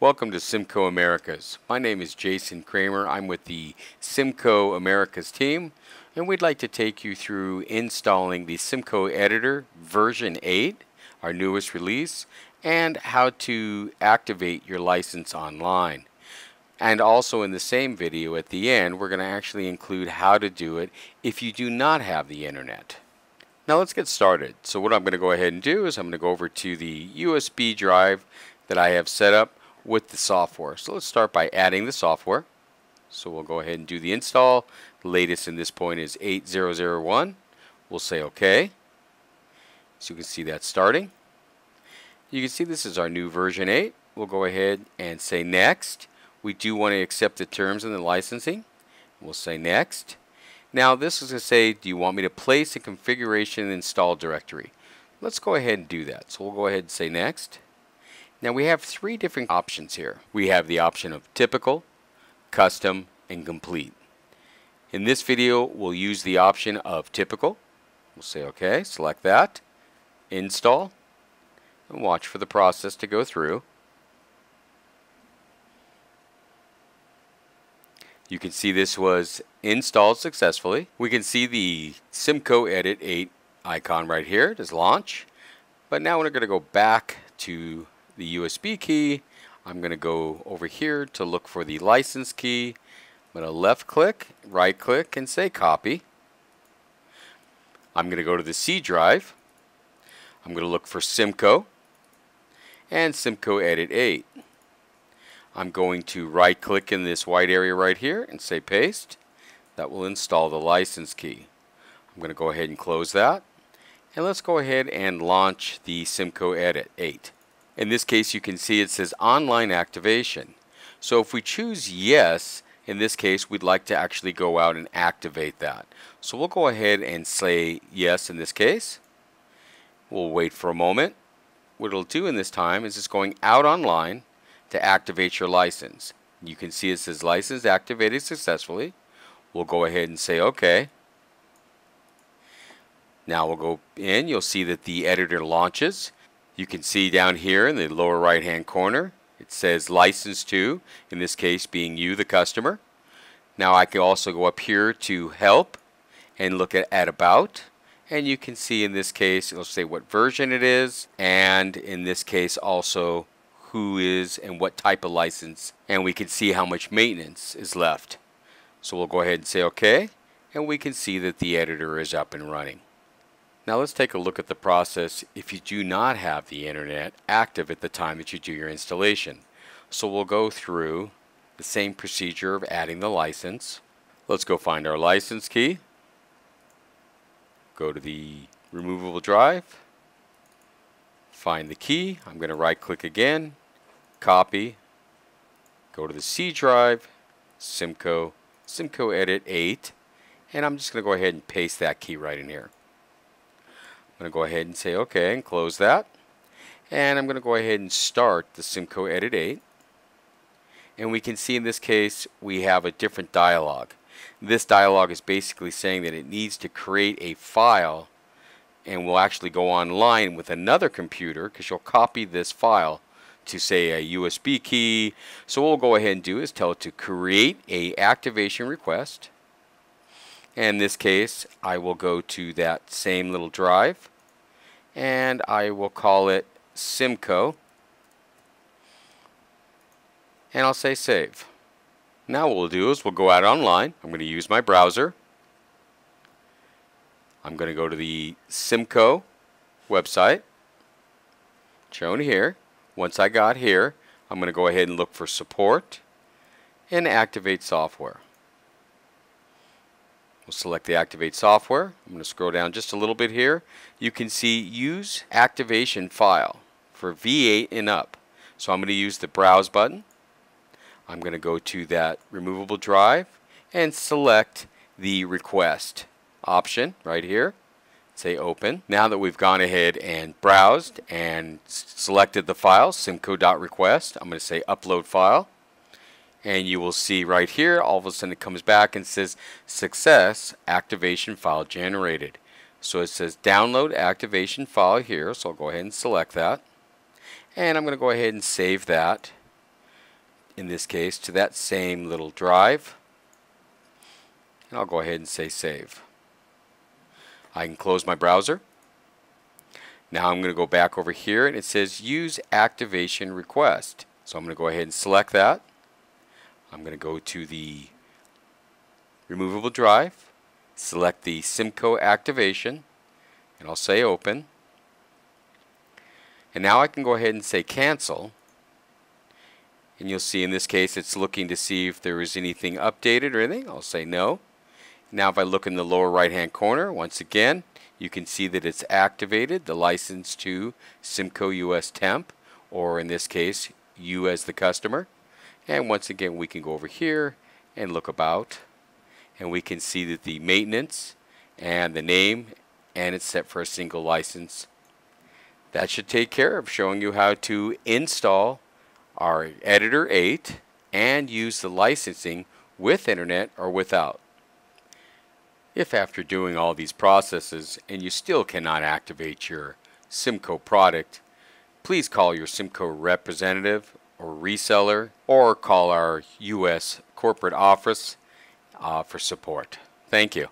Welcome to Cimco Americas. My name is Jason Kramer. I'm with the Cimco Americas team and we'd like to take you through installing the Cimco Editor version 8, our newest release, and how to activate your license online. And also in the same video at the end, we're going to actually include how to do it if you do not have the internet. Now let's get started. So what I'm going to go ahead and do is I'm going to go over to the USB drive that I have set up with the software. So let's start by adding the software. So we'll go ahead and do the install. The latest in this point is 8001. We'll say OK. So you can see that starting. You can see this is our new version 8. We'll go ahead and say next. We do want to accept the terms and the licensing. We'll say next. Now this is going to say, do you want me to place a configuration and install directory? Let's go ahead and do that. So we'll go ahead and say next. Now we have three different options here. We have the option of typical, custom, and complete. In this video, we'll use the option of typical. We'll say OK, select that, install, and watch for the process to go through. You can see this was installed successfully. We can see the Cimco Edit 8 icon right here. It is launch. But now we're going to go back to the USB key. I'm going to go over here to look for the license key. I'm going to left click, right click, and say copy. I'm going to go to the C drive. I'm going to look for Cimco and Cimco Edit 8. I'm going to right click in this white area right here and say paste. That will install the license key. I'm going to go ahead and close that. And let's go ahead and launch the Cimco Edit 8. In this case, you can see it says online activation. So if we choose yes, in this case, we'd like to actually go out and activate that. So we'll go ahead and say yes in this case. We'll wait for a moment. What it'll do in this time is it's going out online to activate your license. You can see it says license activated successfully. We'll go ahead and say OK. Now we'll go in. You'll see that the editor launches. You can see down here in the lower right hand corner it says license to, in this case being you the customer. Now I can also go up here to help and look at, at about and you can see in this case it'll say what version it is and in this case also who is and what type of license and we can see how much maintenance is left. So we'll go ahead and say OK and we can see that the editor is up and running. Now let's take a look at the process if you do not have the internet active at the time that you do your installation. So we'll go through the same procedure of adding the license. Let's go find our license key. Go to the removable drive. Find the key. I'm going to right click again. Copy. Go to the C drive. Cimco. Cimco Edit 8. And I'm just going to go ahead and paste that key right in here. I'm going to go ahead and say OK and close that. And I'm going to go ahead and start the Cimco Edit 8. And we can see in this case we have a different dialog. This dialog is basically saying that it needs to create a file and will actually go online with another computer because you'll copy this file to say a USB key. So what we'll go ahead and do is tell it to create a activation request in this case, I will go to that same little drive and I will call it Cimco and I'll say save. Now what we'll do is we'll go out online. I'm going to use my browser. I'm going to go to the Cimco website shown here. Once I got here, I'm going to go ahead and look for support and activate software. We'll select the Activate software. I'm going to scroll down just a little bit here. You can see Use Activation File for V8 and up. So I'm going to use the Browse button. I'm going to go to that removable drive and select the Request option right here. Say Open. Now that we've gone ahead and browsed and selected the file, cimco.request, I'm going to say Upload File and you will see right here all of a sudden it comes back and says success activation file generated so it says download activation file here so I'll go ahead and select that and I'm going to go ahead and save that in this case, to that same little drive. And I'll go ahead and say save. I can close my browser. Now I'm going to go back over here and it says use activation request. So I'm going to go ahead and select that. I'm going to go to the removable drive, select the Cimco activation, and I'll say open. And now I can go ahead and say cancel. And you'll see in this case it's looking to see if there is anything updated or anything. I'll say no. Now if I look in the lower right hand corner, once again, you can see that it's activated, the license to Cimco US Temp, or in this case, you as the customer. And once again, we can go over here and look about, and we can see that the maintenance and the name, and it's set for a single license. That should take care of showing you how to install our Editor 8 and use the licensing with internet or without. If after doing all these processes and you still cannot activate your Cimco product, please call your Cimco representative or reseller or call our U.S. corporate office uh, for support. Thank you.